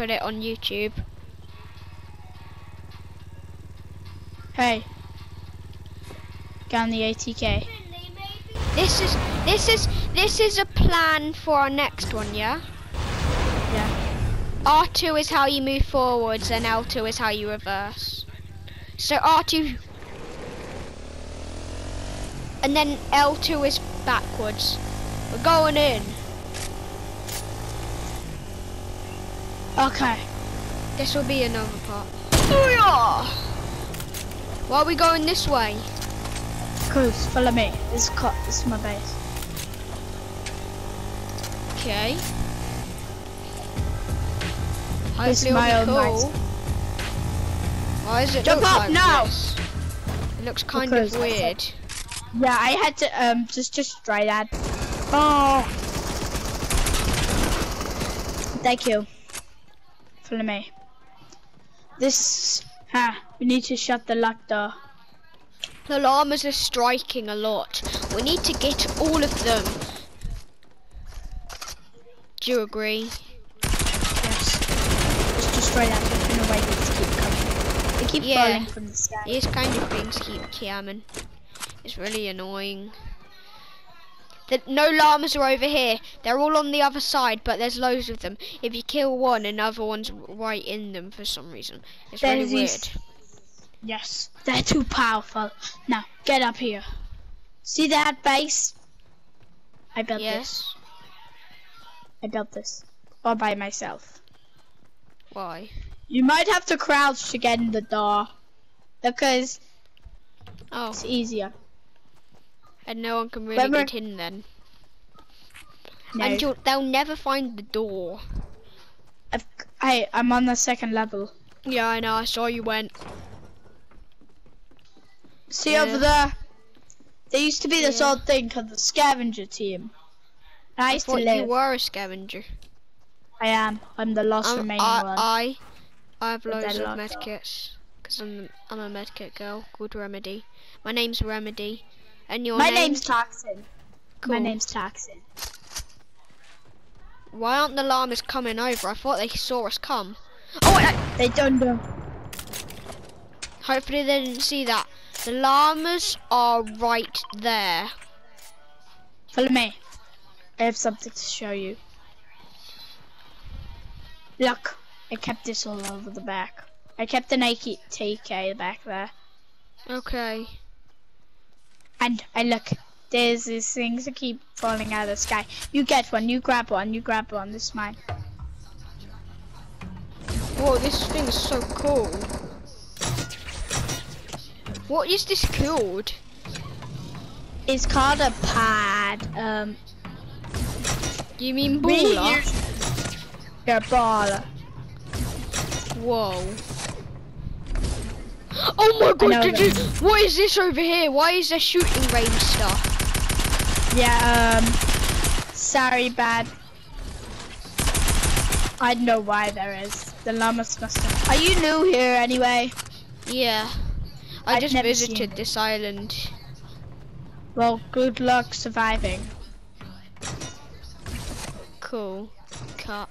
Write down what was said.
put it on YouTube. Hey. On the ATK. This is this is this is a plan for our next one, yeah? Yeah. R2 is how you move forwards and L2 is how you reverse. So R2 and then L2 is backwards. We're going in. Okay. This will be another part. Why are we going this way? Cruise, follow me. This is, co- this is my base. Okay. This Hopefully my cool. Why does it Jump up like now! this? It looks kind Because of weird. Yeah, I had to um just just try that. Oh. Thank you. Follow me. This. Huh. We need to shut the lock door. The llamas are striking a lot. We need to get all of them. Do you agree? Yes. Just destroy that. There's no way these keep coming. They keep Yeah. falling from the sky. These kind of things keep coming. It's really annoying. The, no llamas are over here. They're all on the other side, but there's loads of them. If you kill one, another one's right in them for some reason. It's really weird. Yes. They're too powerful. Now get up here. See that base? I built this. Yes. I built this all by myself. Why? You might have to crouch to get in the door because Oh, it's easier. And no one can really Remember- get in then. No. And you'll, they'll never find the door. I've, I I'm on the second level. Yeah, I know. I saw you went. See Yeah. over there? There used to be this Yeah. old thing called the scavenger team. And I I used to thought you were a scavenger. I am. I'm the last Um, remaining I, one. I, I have loads of medkits because I'm I'm a medkit girl called Remedy. My name's Remedy, and your My name? name's Toxin. My name's Toxin. Why aren't the llamas coming over? I thought they saw us come. Oh, wait, They don't know. hopefully they didn't see that. The llamas are right there. Follow me. I have something to show you. Look, I kept this all over the back. I kept an AK TK back there. Okay. And I look, there's these things that keep falling out of the sky. You get one, you grab one, you grab one, this is mine. Whoa, this thing is so cool. What is this called? It's called a pad. Um, You mean baller? Yeah, baller. Whoa. Oh my god, did you, what is this over here? Why is there shooting range stuff? Yeah, um, sorry, bad. I know why there is. The llamas must have. Are you new here anyway? Yeah. I I've just visited this island. Well, good luck surviving. Cool. Cut.